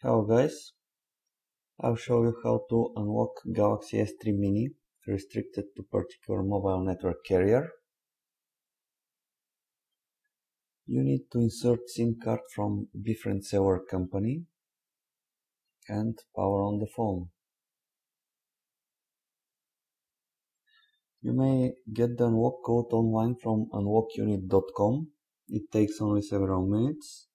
Hello guys, I'll show you how to unlock Galaxy S3 mini restricted to particular mobile network carrier. You need to insert SIM card from different seller company and power on the phone. You may get the unlock code online from unlockunit.com. It takes only several minutes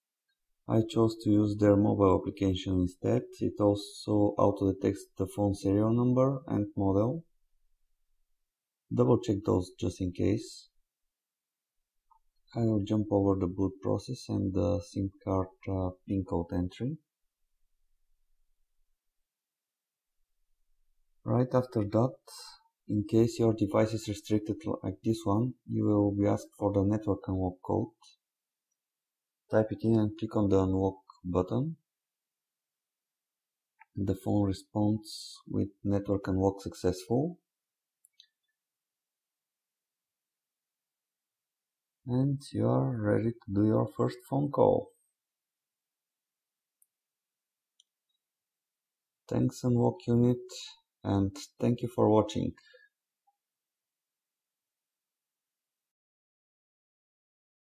I chose to use their mobile application instead. It also auto-detects the phone serial number and model. Double check those just in case. I will jump over the boot process and the SIM card uh, PIN code entry. Right after that, in case your device is restricted like this one, you will be asked for the network unlock code type it in and click on the unlock button. The phone responds with network unlock successful. And you are ready to do your first phone call. Thanks Unlock Unit and thank you for watching.